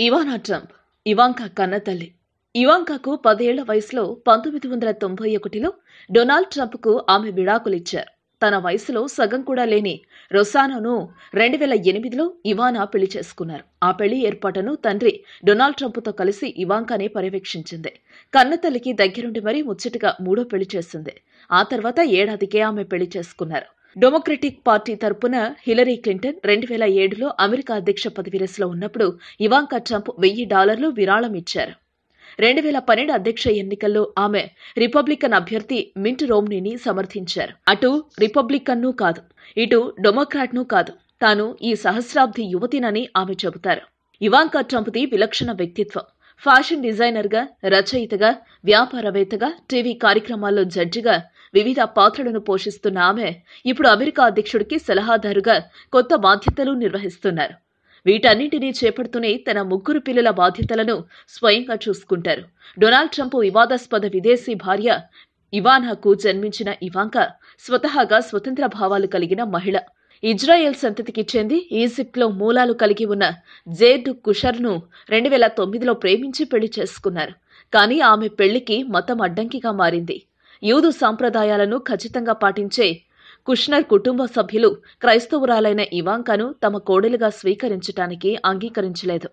ఇవానా Trump Ivanka కన్నతల్లి. ఇవాంకాకు పదేళ్ళ వయసులో పంతొమ్మిది వందల తొంభై ఒకటిలో డొనాల్డ్ ట్రంప్కు ఆమె విడాకులిచ్చారు. తన వయసులో సగం కూడా లేని రొసానాను రెండు వేల ఎనిమిదిలో ఇవానా పెళ్ళి చేసుకున్నారు. ఆ పెళ్ళి ఏర్పాటును తండ్రి డొనాల్డ్ ట్రంప్తో కలిసి ఇవాంకానే పర్యవేక్షించింది. కన్నతల్లికి దగ్గరుండి మరీ ముచ్చటగా మూడో పెళ్ళి చేసింది. ఆ తర్వాత ఏడాదికే ఆమె పెళ్ళి చేసుకున్నారు. డెమోక్రటిక్ పార్టీ తరపున హిలరీ క్లింటన్ రెండు వేల ఏడులో అమెరికా అధ్యక్ష పదవి రేసులో ఉన్నప్పుడు ఇవాంకా ట్రంప్ వెయ్యి డాలర్లు విరాళం ఇచ్చారు. రెండు వేల పన్నెండు అధ్యక్ష ఎన్నికల్లో ఆమె రిపబ్లికన్ అభ్యర్థి మింట్ రోమ్నీని సమర్థించారు. అటు రిపబ్లికన్ను కాదు ఇటు డెమోక్రాట్ను కాదు తాను ఈ సహస్రాబ్ది యువతినని ఆమె చెబుతారు. ఇవాంకా ట్రంప్ది విలక్షణ వ్యక్తిత్వం. ఫ్యాషన్ డిజైనర్గా రచయితగా వ్యాపారవేత్తగా టీవీ కార్యక్రమాల్లో జడ్జిగా వివిధ పాత్రలను పోషిస్తున్న ఆమె ఇప్పుడు అమెరికా అధ్యక్షుడికి సలహాదారుగా కొత్త బాధ్యతలు నిర్వహిస్తున్నారు. వీటన్నింటినీ చేపడుతూనే తన ముగ్గురు పిల్లల బాధ్యతలను స్వయంగా చూసుకుంటారు. డొనాల్డ్ ట్రంప్ వివాదాస్పద విదేశీ భార్య ఇవానాకు జన్మించిన ఇవాంక స్వతహాగా స్వతంత్ర భావాలు కలిగిన మహిళ. ఇజ్రాయెల్ సంతతికి చెంది ఈజిప్ట్లో మూలాలు కలిగి ఉన్న జేడ్ కుషర్ను రెండు వేల తొమ్మిదిలో ప్రేమించి పెళ్ళి చేసుకున్నారు. కానీ ఆమె పెళ్ళికి మతం అడ్డంకిగా మారింది. యూదు సాంప్రదాయాలను ఖచ్చితంగా పాటించే కుష్నర్ కుటుంబ సభ్యులు క్రైస్తవురాలైన ఇవాంకాను తమ కోడలుగా స్వీకరించటానికి అంగీకరించలేదు.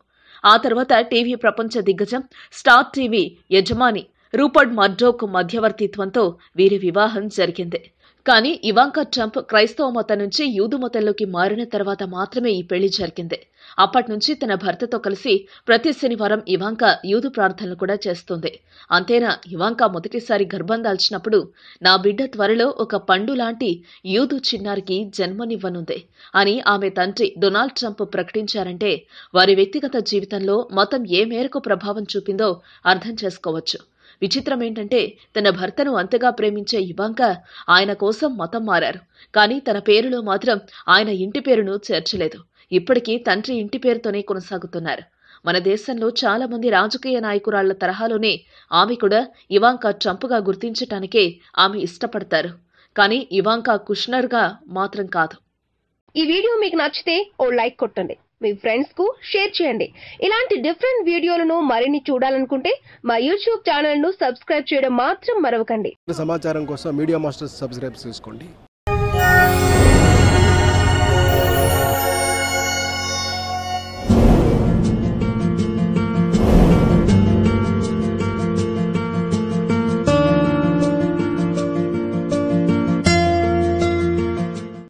ఆ తర్వాత టీవీ ప్రపంచ దిగ్గజం స్టార్ టీవీ యజమాని రూపర్డ్ మర్డోక్ మధ్యవర్తిత్వంతో వీరి వివాహం జరిగింది. కానీ ఇవాంకా ట్రంప్ క్రైస్తవ మతం నుంచి యూదు మతంలోకి మారిన తర్వాత మాత్రమే ఈ పెళ్ళి జరిగింది. అప్పటి నుంచి తన భర్తతో కలిసి ప్రతి శనివారం ఇవాంకా యూదు ప్రార్థనలు కూడా చేస్తుంది. అంతేనా ఇవాంకా మొదటిసారి గర్భం దాల్చినప్పుడు నా బిడ్డ త్వరలో ఒక పండు లాంటి యూదు చిన్నారికి జన్మనివ్వనుంది అని ఆమె తండ్రి డొనాల్డ్ ట్రంప్ ప్రకటించారంటే వారి వ్యక్తిగత జీవితంలో మతం ఏ మేరకు ప్రభావం చూపిందో అర్థం చేసుకోవచ్చు. విచిత్రం ఏంటంటే తన భర్తను అంతగా ప్రేమించే ఇవాంక ఆయన కోసం మతం మారారు. కానీ తన పేరులో మాత్రం ఆయన ఇంటి పేరును చేర్చలేదు. ఇప్పటికీ తండ్రి ఇంటి పేరుతోనే కొనసాగుతున్నారు. మన దేశంలో చాలా మంది రాజకీయ నాయకురాళ్ళ తరహాలోనే ఆమె కూడా ఇవాంకా ట్రంప్గా గుర్తించటానికే ఆమె ఇష్టపడతారు. కానీ ఇవాంకా కుష్నర్గా మాత్రం కాదు. ఈ వీడియో మీకు నచ్చితే ఓ లైక్ కొట్టండి. మీ ఫ్రెండ్స్కు షేర్ చేయండి. ఇలాంటి డిఫరెంట్ వీడియోలను మరిన్ని చూడాలనుకుంటే మా యూట్యూబ్ ఛానల్ను సబ్స్క్రైబ్ చేయడం మాత్రం మరవకండి. సమాచారం కోసం మీడియా మాస్టర్స్ సబ్స్క్రైబ్ చేసుకోండి